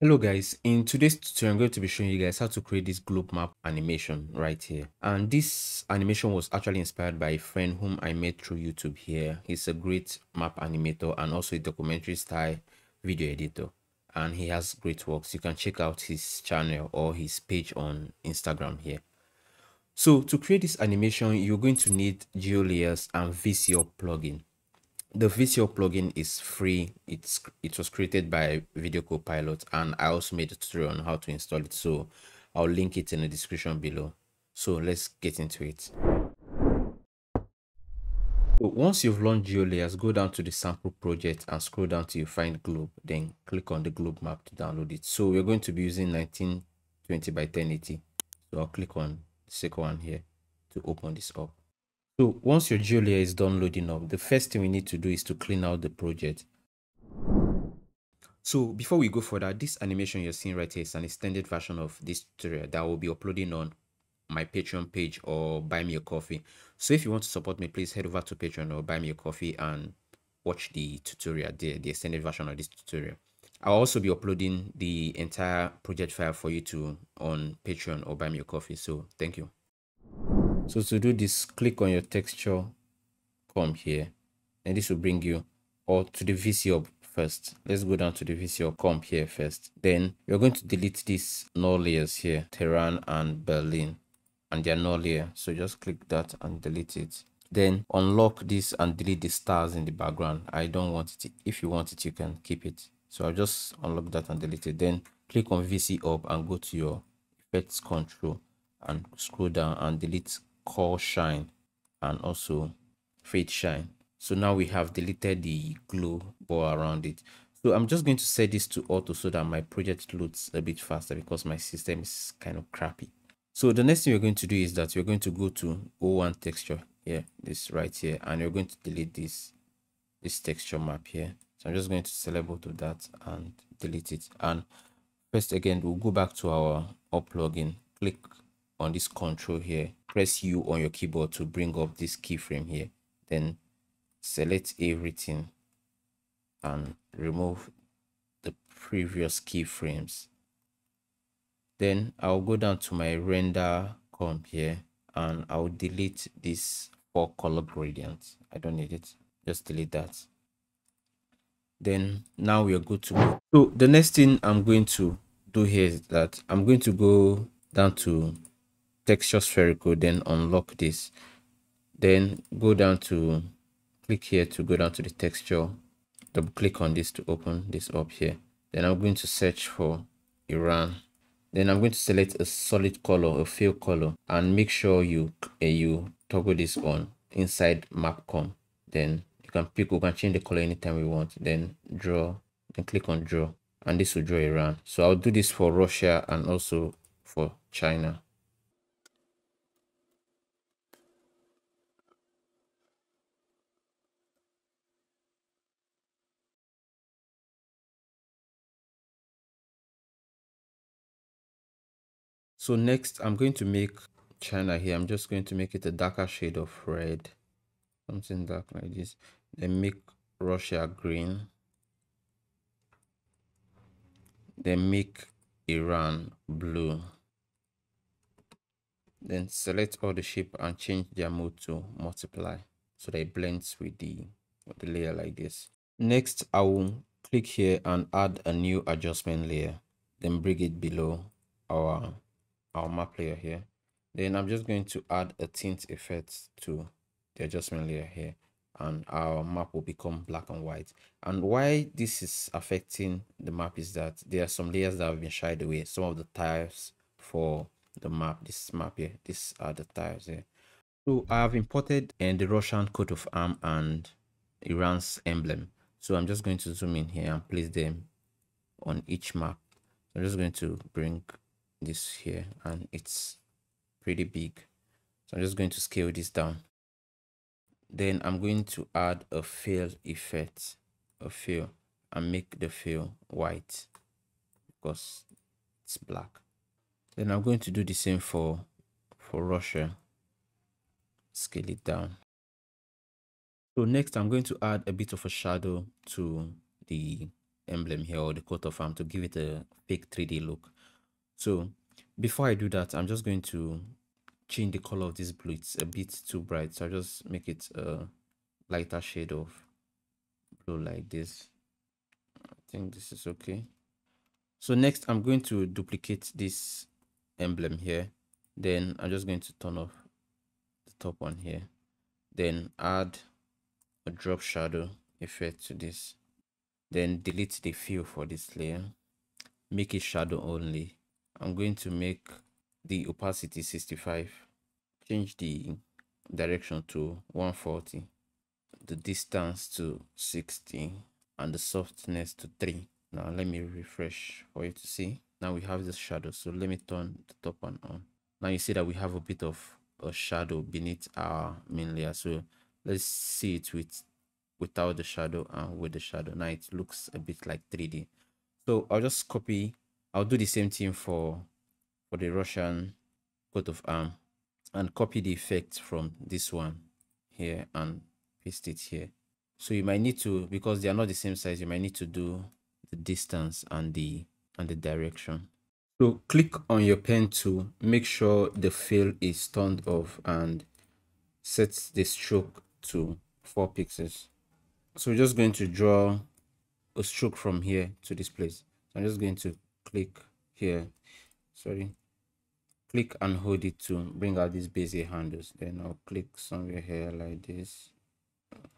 Hello guys, in today's tutorial I'm going to be showing you guys how to create this globe map animation right here. And this animation was actually inspired by a friend whom I met through YouTube here. He's a great map animator and also a documentary style video editor. And he has great works. You can check out his channel or his page on Instagram here. So to create this animation, you're going to need GeoLayers and VCO plugin the VCO plugin is free. It's it was created by Video Copilot, and I also made a tutorial on how to install it. So I'll link it in the description below. So let's get into it. once you've launched GeoLayers, go down to the sample project and scroll down till you find globe. Then click on the globe map to download it. So we're going to be using 1920 by 1080. So I'll click on the second one here to open this up. So once your Julia is done loading up, the first thing we need to do is to clean out the project. So before we go further, this animation you're seeing right here is an extended version of this tutorial that will be uploading on my Patreon page or buy me a coffee. So if you want to support me, please head over to Patreon or buy me a coffee and watch the tutorial, the, the extended version of this tutorial. I'll also be uploading the entire project file for you to on Patreon or buy me a coffee. So thank you. So to do this, click on your texture, come here, and this will bring you or to the VCO first. Let's go down to the VCO comp here first. Then you're going to delete these null layers here, Tehran and Berlin, and their null layer. So just click that and delete it. Then unlock this and delete the stars in the background. I don't want it. If you want it, you can keep it. So I'll just unlock that and delete it. Then click on VC and go to your effects control and scroll down and delete core shine and also fade shine. So now we have deleted the glow ball around it. So i'm just going to set this to auto so that my project loads a bit faster because my system is kind of crappy. So the next thing we're going to do is that we're going to go to o1 texture here this right here and we're going to delete this this texture map here. So i'm just going to select both of that and delete it. And first again we'll go back to our up plugin click on this control here press u on your keyboard to bring up this keyframe here. Then select everything and remove the previous keyframes. Then i'll go down to my render comp here and i'll delete this four color gradient. I don't need it. Just delete that. Then now we are good to go. So the next thing i'm going to do here is that i'm going to go down to texture spherical then unlock this. Then go down to click here to go down to the texture. Double click on this to open this up here. Then i'm going to search for iran. Then i'm going to select a solid color a fill color and make sure you uh, you toggle this on inside mapcom. Then you can pick we can change the color anytime we want. Then draw then click on draw and this will draw iran. So i'll do this for russia and also for china So next, I'm going to make China here. I'm just going to make it a darker shade of red. Something dark like this. Then make Russia green. Then make Iran blue. Then select all the shape and change their mode to multiply so that it blends with the, with the layer like this. Next, I will click here and add a new adjustment layer. Then bring it below our our map layer here. Then i'm just going to add a tint effect to the adjustment layer here and our map will become black and white. And why this is affecting the map is that there are some layers that have been shied away. Some of the tiles for the map this map here these are the tiles here. So i have imported and the russian coat of arm and iran's emblem. So i'm just going to zoom in here and place them on each map. I'm just going to bring this here and it's pretty big. So i'm just going to scale this down. Then i'm going to add a fill effect a fill and make the fill white because it's black. Then i'm going to do the same for for russia. Scale it down. So next i'm going to add a bit of a shadow to the emblem here or the coat of arm to give it a fake 3d look so before i do that i'm just going to change the color of this blue it's a bit too bright. So I'll just make it a lighter shade of blue like this. I think this is okay. So next i'm going to duplicate this emblem here. Then i'm just going to turn off the top one here. Then add a drop shadow effect to this. Then delete the fill for this layer. Make it shadow only i'm going to make the opacity 65 change the direction to 140 the distance to 60 and the softness to 3 now let me refresh for you to see. Now we have this shadow so let me turn the top one on. Now you see that we have a bit of a shadow beneath our main layer so let's see it with without the shadow and with the shadow. Now it looks a bit like 3d so i'll just copy i'll do the same thing for for the russian coat of arm and copy the effect from this one here and paste it here. So you might need to because they are not the same size you might need to do the distance and the and the direction. So click on your pen to make sure the fill is turned off and set the stroke to 4 pixels. So we're just going to draw a stroke from here to this place. So i'm just going to click here. Sorry. Click and hold it to bring out these bezier handles. Then i'll click somewhere here like this.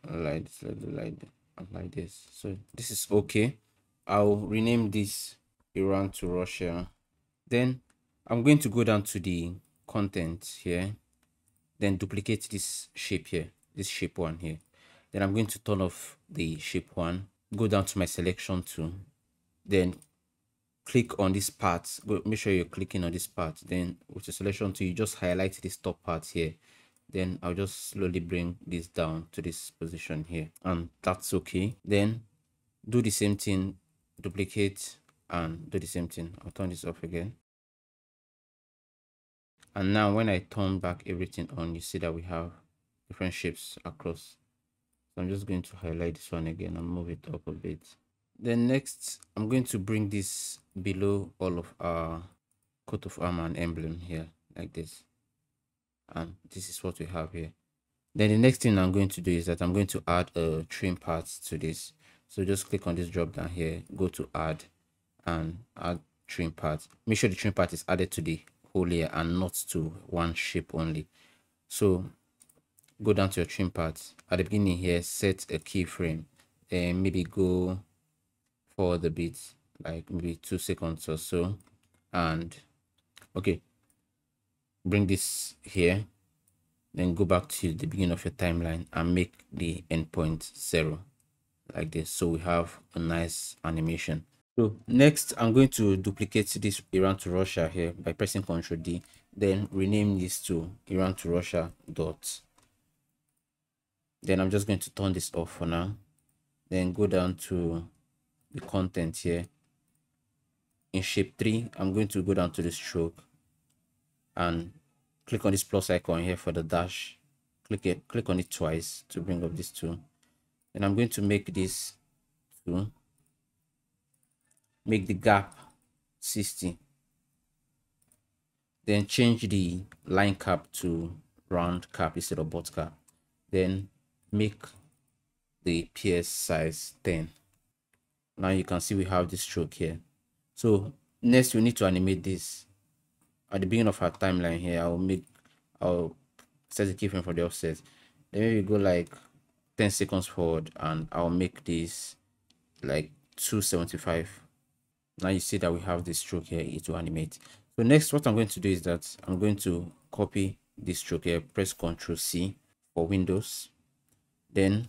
Like this like, like this. So this is okay. I'll rename this iran to russia. Then i'm going to go down to the content here. Then duplicate this shape here this shape one here. Then i'm going to turn off the shape one. Go down to my selection tool. Then click on this part. Make sure you're clicking on this part. Then with the selection tool you just highlight this top part here. Then i'll just slowly bring this down to this position here and that's okay. Then do the same thing duplicate and do the same thing. I'll turn this off again. And now when i turn back everything on you see that we have different shapes across. So i'm just going to highlight this one again and move it up a bit then next i'm going to bring this below all of our coat of armor and emblem here like this. And this is what we have here. Then the next thing i'm going to do is that i'm going to add a trim path to this. So just click on this drop down here go to add and add trim path. Make sure the trim path is added to the whole layer and not to one shape only. So go down to your trim path. At the beginning here set a keyframe. And maybe go for the bit like maybe two seconds or so. And okay bring this here then go back to the beginning of your timeline and make the endpoint zero like this. So we have a nice animation. So next i'm going to duplicate this iran to russia here by pressing ctrl d then rename this to iran to russia dot. Then i'm just going to turn this off for now. Then go down to the content here. In shape 3 i'm going to go down to the stroke and click on this plus icon here for the dash. Click it click on it twice to bring up this tool and i'm going to make this tool make the gap 60 then change the line cap to round cap instead of butt cap. Then make the ps size 10 now you can see we have this stroke here. So next we need to animate this. At the beginning of our timeline here i'll make i'll set the keyframe for the offset then we go like 10 seconds forward and i'll make this like 275 now you see that we have this stroke here it will animate. So next what i'm going to do is that i'm going to copy this stroke here press ctrl c for windows. Then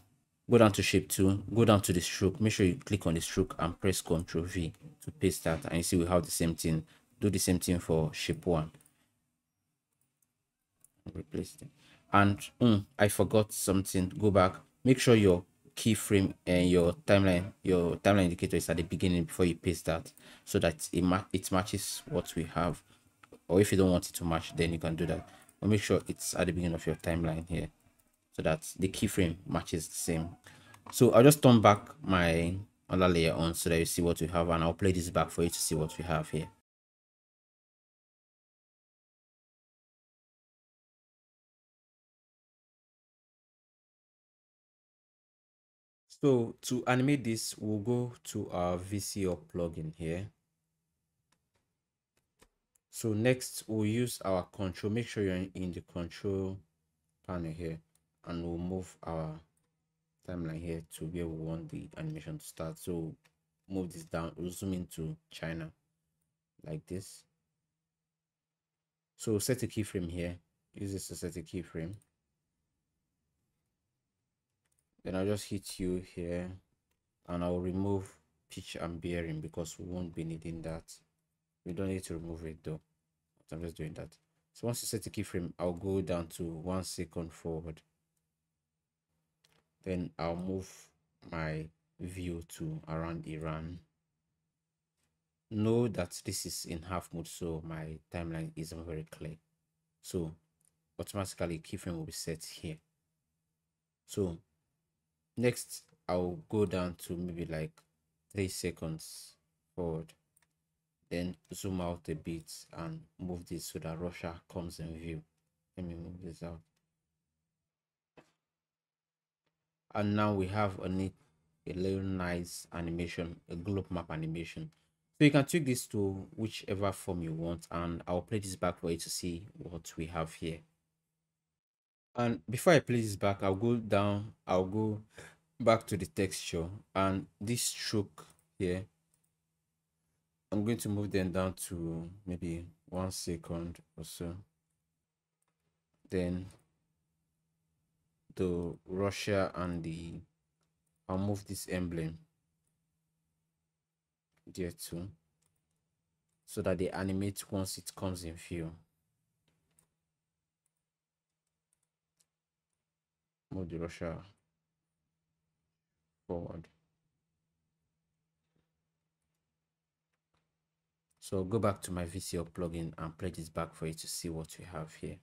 go down to shape 2 go down to the stroke. Make sure you click on the stroke and press ctrl v to paste that and you see we have the same thing do the same thing for shape 1 replace it. And mm, i forgot something. Go back. Make sure your keyframe and your timeline your timeline indicator is at the beginning before you paste that so that it, ma it matches what we have. Or if you don't want it to match then you can do that. But make sure it's at the beginning of your timeline here so that the keyframe matches the same so i'll just turn back my other layer on so that you see what we have and I'll play this back for you to see what we have here. So to animate this, we'll go to our VCO plugin here. So next we'll use our control. Make sure you're in the control panel here and we'll move our timeline here to where we want the animation to start. So move this down, we'll zoom into China like this. So set a keyframe here. Use this to set a keyframe then I'll just hit you here and I'll remove pitch and bearing because we won't be needing that we don't need to remove it though I'm just doing that so once you set the keyframe I'll go down to one second forward then I'll move my view to around Iran. Know that this is in half mode so my timeline isn't very clear. So automatically keyframe will be set here. So next i'll go down to maybe like three seconds forward. Then zoom out a bit and move this so that russia comes in view. Let me move this out and now we have a little nice animation a globe map animation. So you can tweak this to whichever form you want and i'll play this back for you to see what we have here. And before I play this back, I'll go down, I'll go back to the texture. And this stroke here, I'm going to move them down to maybe one second or so. Then the Russia and the, I'll move this emblem there too so that they animate once it comes in view. move the Russia forward. So go back to my VCO plugin and play this back for you to see what we have here.